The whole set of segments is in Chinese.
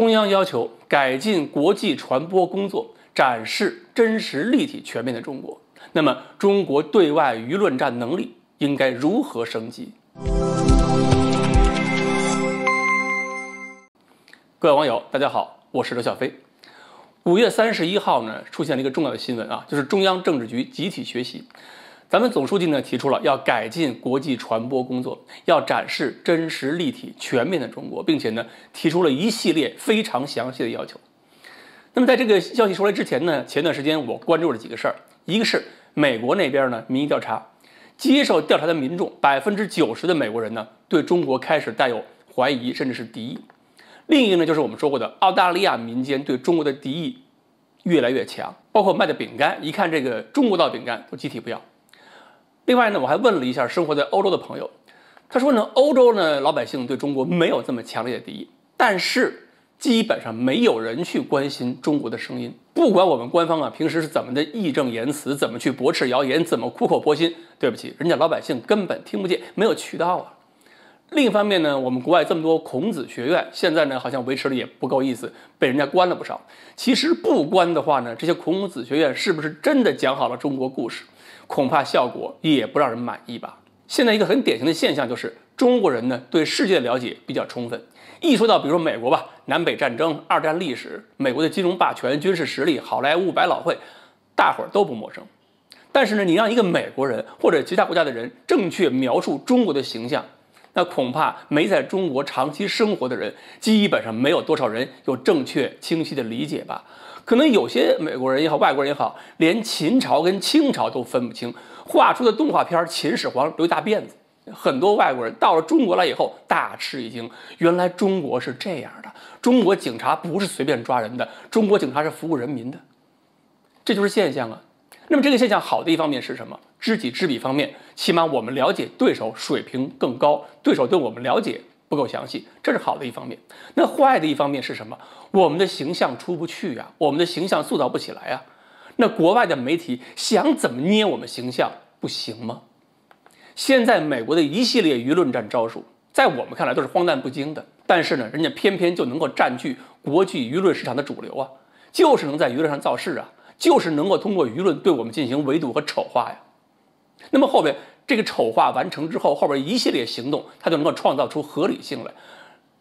中央要求改进国际传播工作，展示真实、立体、全面的中国。那么，中国对外舆论战能力应该如何升级？各位网友，大家好，我是刘小飞。五月三十一号呢，出现了一个重要的新闻啊，就是中央政治局集体学习。咱们总书记呢提出了要改进国际传播工作，要展示真实、立体、全面的中国，并且呢提出了一系列非常详细的要求。那么在这个消息出来之前呢，前段时间我关注了几个事儿，一个是美国那边呢民意调查，接受调查的民众百分之九十的美国人呢对中国开始带有怀疑甚至是敌意；另一个呢就是我们说过的澳大利亚民间对中国的敌意越来越强，包括卖的饼干，一看这个中国造饼干都集体不要。另外呢，我还问了一下生活在欧洲的朋友，他说呢，欧洲呢老百姓对中国没有这么强烈的敌意，但是基本上没有人去关心中国的声音。不管我们官方啊平时是怎么的义正言辞，怎么去驳斥谣言，怎么苦口婆心，对不起，人家老百姓根本听不见，没有渠道啊。另一方面呢，我们国外这么多孔子学院，现在呢好像维持的也不够意思，被人家关了不少。其实不关的话呢，这些孔子学院是不是真的讲好了中国故事？恐怕效果也不让人满意吧。现在一个很典型的现象就是，中国人呢对世界的了解比较充分。一说到比如说美国吧，南北战争、二战历史、美国的金融霸权、军事实力、好莱坞、百老汇，大伙儿都不陌生。但是呢，你让一个美国人或者其他国家的人正确描述中国的形象，那恐怕没在中国长期生活的人，基本上没有多少人有正确清晰的理解吧。可能有些美国人也好，外国人也好，连秦朝跟清朝都分不清，画出的动画片秦始皇留一大辫子。很多外国人到了中国来以后大吃一惊，原来中国是这样的，中国警察不是随便抓人的，中国警察是服务人民的，这就是现象啊。那么这个现象好的一方面是什么？知己知彼方面，起码我们了解对手水平更高，对手对我们了解。不够详细，这是好的一方面。那坏的一方面是什么？我们的形象出不去呀，我们的形象塑造不起来呀。那国外的媒体想怎么捏我们形象，不行吗？现在美国的一系列舆论战招数，在我们看来都是荒诞不经的，但是呢，人家偏偏就能够占据国际舆论市场的主流啊，就是能在舆论上造势啊，就是能够通过舆论对我们进行围堵和丑化呀。那么后边。这个丑化完成之后，后边一系列行动，它就能够创造出合理性来。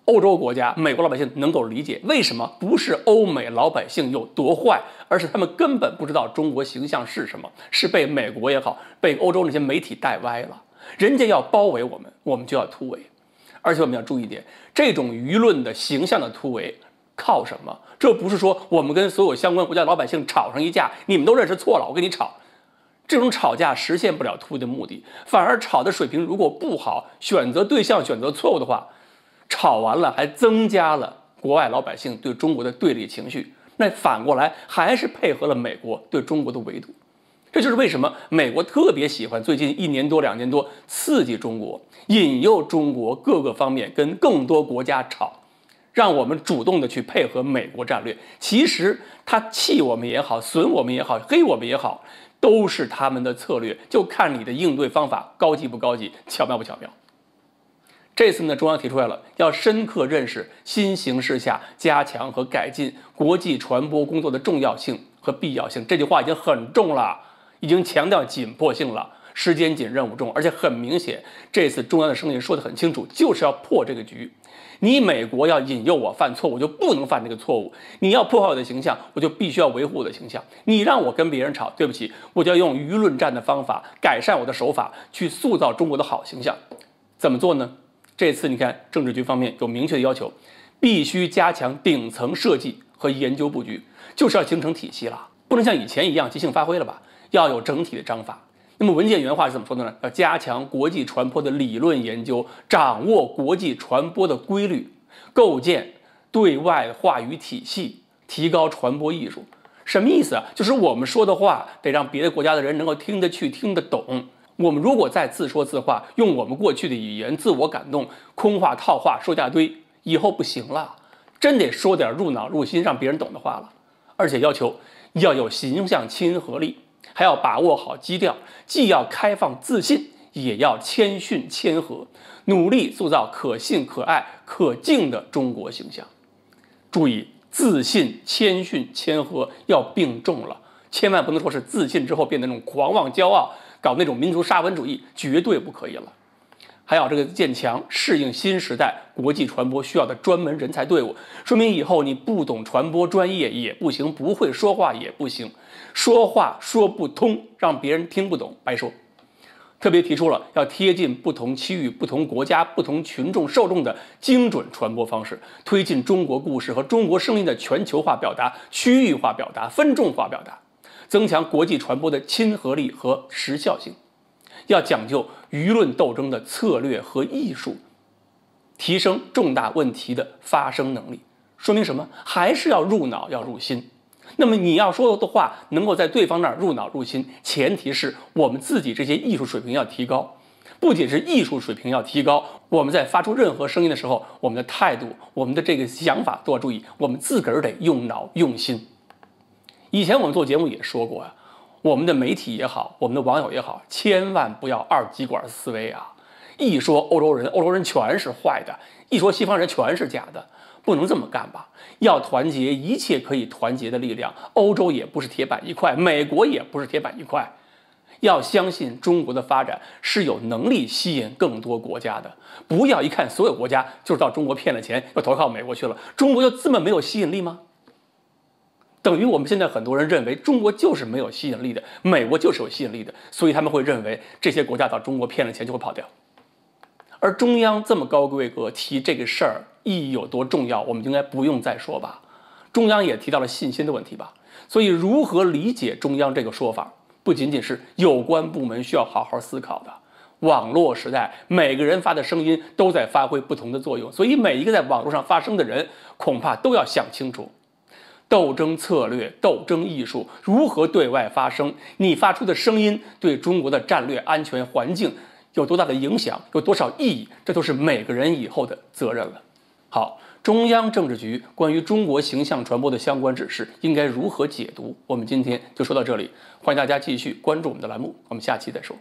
欧洲国家、美国老百姓能够理解为什么不是欧美老百姓有多坏，而是他们根本不知道中国形象是什么，是被美国也好，被欧洲那些媒体带歪了。人家要包围我们，我们就要突围。而且我们要注意一点，这种舆论的形象的突围靠什么？这不是说我们跟所有相关国家老百姓吵上一架，你们都认识错了，我跟你吵。这种吵架实现不了突围的目的，反而吵的水平如果不好，选择对象选择错误的话，吵完了还增加了国外老百姓对中国的对立情绪，那反过来还是配合了美国对中国的围堵。这就是为什么美国特别喜欢最近一年多两年多刺激中国，引诱中国各个方面跟更多国家吵，让我们主动的去配合美国战略。其实他气我们也好，损我们也好，黑我们也好。都是他们的策略，就看你的应对方法高级不高级，巧妙不巧妙。这次呢，中央提出来了，要深刻认识新形势下加强和改进国际传播工作的重要性和必要性。这句话已经很重了，已经强调紧迫性了，时间紧，任务重，而且很明显，这次中央的声音说得很清楚，就是要破这个局。你美国要引诱我犯错，我就不能犯这个错误。你要破坏我的形象，我就必须要维护我的形象。你让我跟别人吵，对不起，我就要用舆论战的方法，改善我的手法，去塑造中国的好形象。怎么做呢？这次你看，政治局方面有明确的要求，必须加强顶层设计和研究布局，就是要形成体系了，不能像以前一样即兴发挥了吧？要有整体的章法。那么文件原话是怎么说的呢？要加强国际传播的理论研究，掌握国际传播的规律，构建对外话语体系，提高传播艺术。什么意思啊？就是我们说的话得让别的国家的人能够听得去、听得懂。我们如果再自说自话，用我们过去的语言自我感动，空话套话说一大堆，以后不行了，真得说点入脑入心、让别人懂的话了。而且要求要有形象亲和力。还要把握好基调，既要开放自信，也要谦逊谦和，努力塑造可信、可爱、可敬的中国形象。注意，自信、谦逊、谦和要并重了，千万不能说是自信之后变得那种狂妄、骄傲，搞那种民族沙文主义，绝对不可以了。还有这个建强适应新时代国际传播需要的专门人才队伍，说明以后你不懂传播专业也不行，不会说话也不行，说话说不通，让别人听不懂，白说。特别提出了要贴近不同区域、不同国家、不同群众受众的精准传播方式，推进中国故事和中国声音的全球化表达、区域化表达、分众化表达，增强国际传播的亲和力和时效性。要讲究舆论斗争的策略和艺术，提升重大问题的发声能力。说明什么？还是要入脑，要入心。那么你要说的话能够在对方那儿入脑入心，前提是我们自己这些艺术水平要提高。不仅是艺术水平要提高，我们在发出任何声音的时候，我们的态度、我们的这个想法都要注意。我们自个儿得用脑用心。以前我们做节目也说过呀。我们的媒体也好，我们的网友也好，千万不要二极管思维啊！一说欧洲人，欧洲人全是坏的；一说西方人，全是假的。不能这么干吧？要团结一切可以团结的力量。欧洲也不是铁板一块，美国也不是铁板一块。要相信中国的发展是有能力吸引更多国家的。不要一看所有国家就是到中国骗了钱，又投靠美国去了，中国就这么没有吸引力吗？等于我们现在很多人认为中国就是没有吸引力的，美国就是有吸引力的，所以他们会认为这些国家到中国骗了钱就会跑掉。而中央这么高规格提这个事儿意义有多重要，我们应该不用再说吧？中央也提到了信心的问题吧？所以如何理解中央这个说法，不仅仅是有关部门需要好好思考的。网络时代，每个人发的声音都在发挥不同的作用，所以每一个在网络上发声的人，恐怕都要想清楚。斗争策略、斗争艺术，如何对外发声？你发出的声音对中国的战略安全环境有多大的影响？有多少意义？这都是每个人以后的责任了。好，中央政治局关于中国形象传播的相关指示应该如何解读？我们今天就说到这里，欢迎大家继续关注我们的栏目，我们下期再说。